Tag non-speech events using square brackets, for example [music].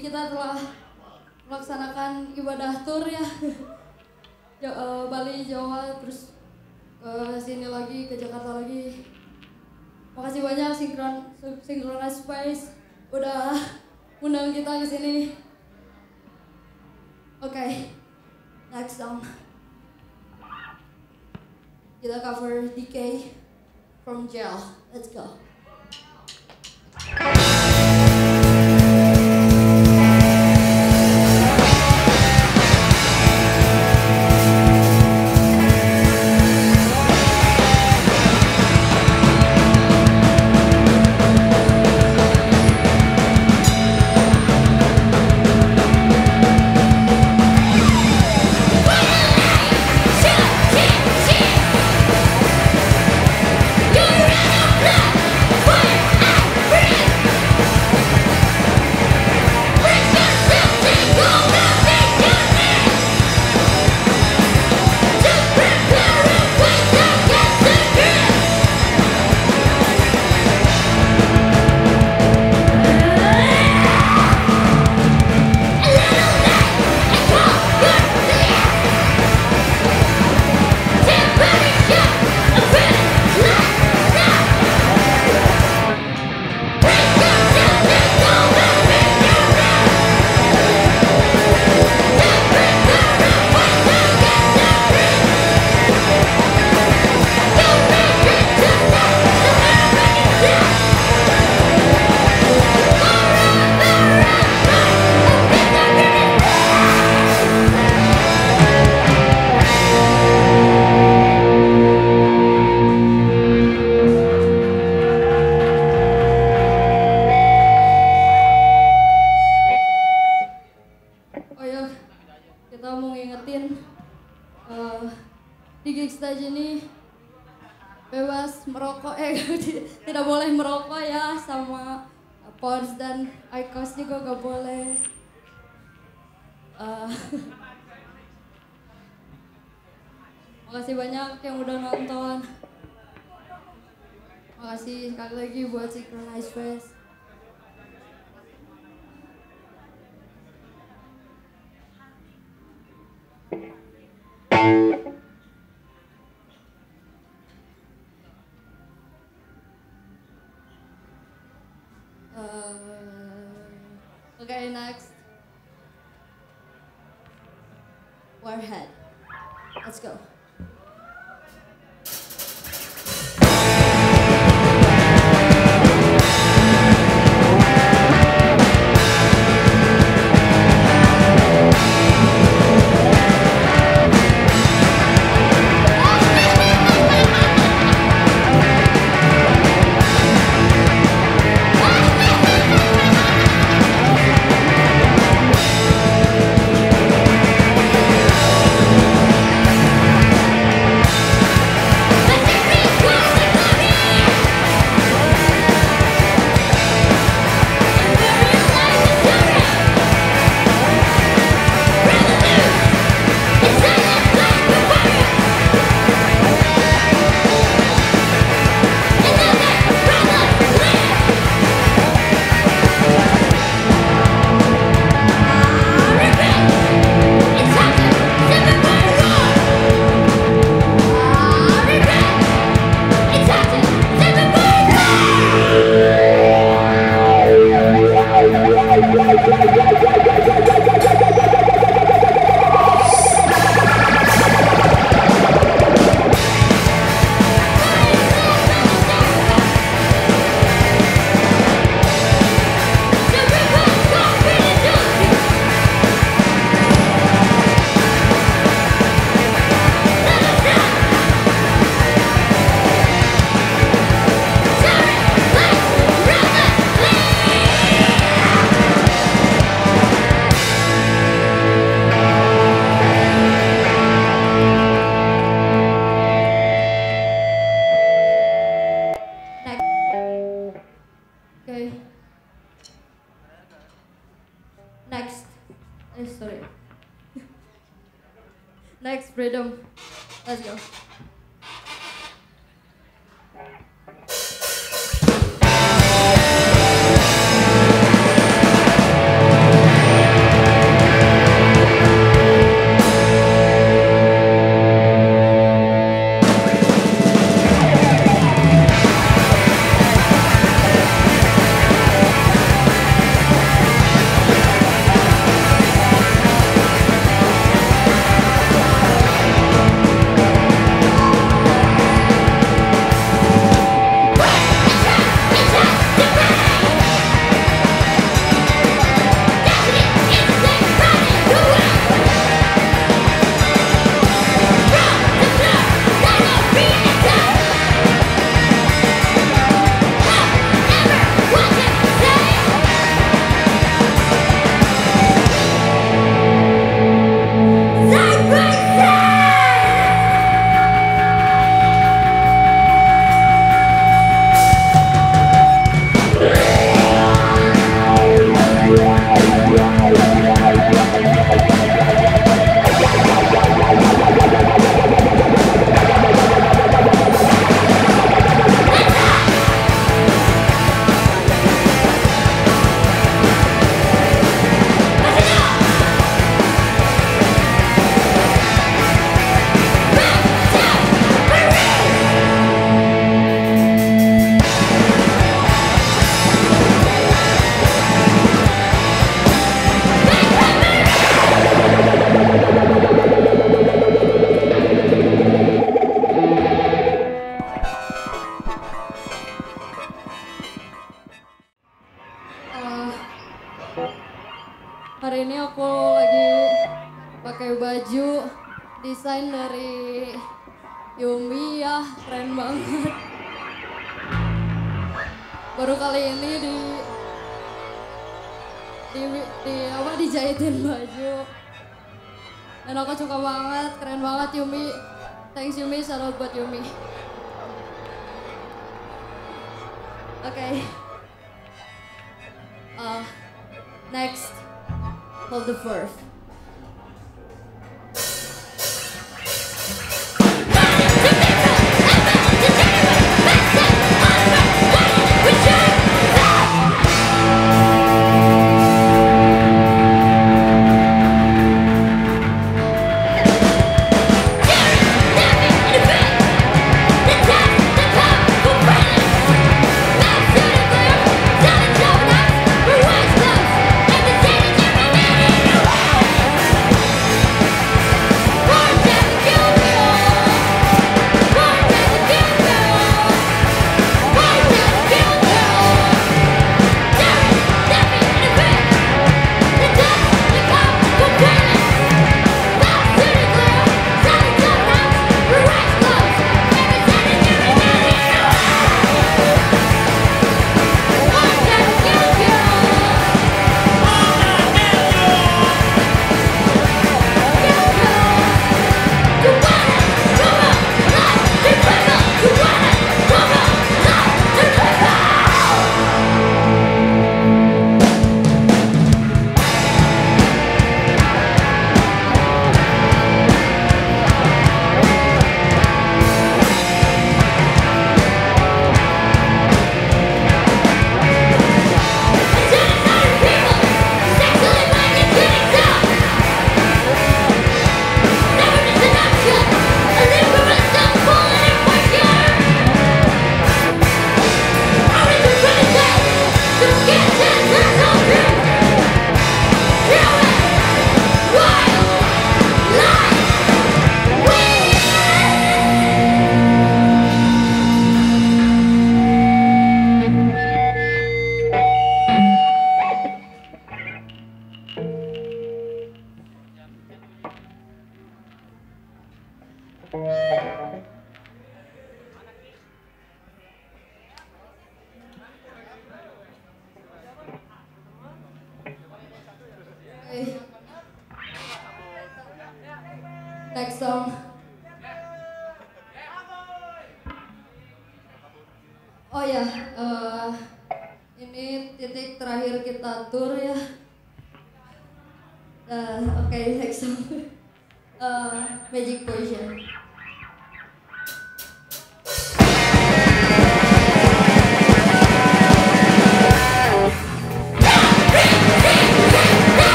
Kita telah melaksanakan ibadah tur ya. [laughs] Eh, Bali, Jawa, terus ke sini lagi, ke Jakarta lagi. Makasih banyak Sinkron Synchronize Space udah undang kita ke sini. Oke, next song. Kita cover DK from jail. Let's go. Okay, next. Warhead. Let's go. Aku lagi pakai baju desain dari Yumi ya, keren banget. Baru kali ini di di, di apa dijahitin baju. Dan aku suka banget, keren banget Yumi. Thanks Yumi, salut buat Yumi. Oke. Okay. Uh, next, the first.